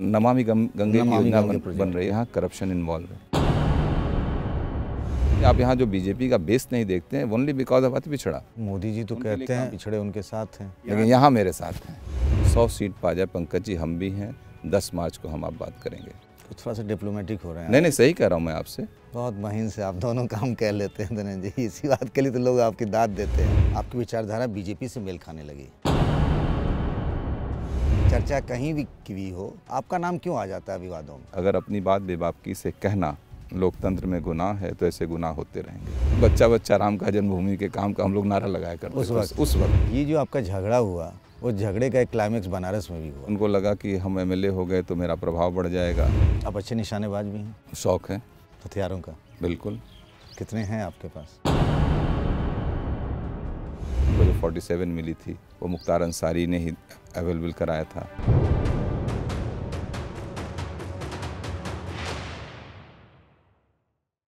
नमामि गं- गंगे की योजना बन, बन रही है यहाँ करप्शन इन्वॉल्व है। आप यहाँ जो बीजेपी का बेस नहीं देखते हैं ओनली बिकॉज़ ऑफ़ अति पिछड़ा मोदी जी तो कहते हैं पिछड़े उनके साथ हैं। लेकिन यहाँ मेरे साथ हैं। सौ सीट पा जाए पंकज जी हम भी हैं। दस मार्च को हम आप बात करेंगे। थोड़ा सा डिप्लोमेटिक हो रहे हैं। नहीं नहीं सही कह रहा हूँ मैं आपसे। बहुत महीन से आप दोनों काम कह लेते हैं धनंजय जी। इसी बात के लिए तो लोग आपकी दाद देते हैं। आपकी विचारधारा बीजेपी से मेल खाने लगी। चर्चा कहीं भी की भी हो आपका नाम क्यों आ जाता है विवादों में? अगर अपनी बात बेबापकी से कहना लोकतंत्र में गुनाह है तो ऐसे गुनाह होते रहेंगे। बच्चा बच्चा राम का जन्मभूमि के काम का हम लोग नारा लगाया करते उस वक्त। उस वक्त। ये जो आपका झगड़ा हुआ वो झगड़े का एक क्लाइमेक्स बनारस में भी हुआ। उनको लगा कि हम एमएलए हो गए तो मेरा प्रभाव बढ़ जाएगा। आप अच्छे निशानेबाज भी हैं। शौक है। हथियारों का। बिल्कुल। कितने हैं आपके पास? 47 मिली थी। वो मुख्तार अंसारी ने ही अवेलेबल कराया था।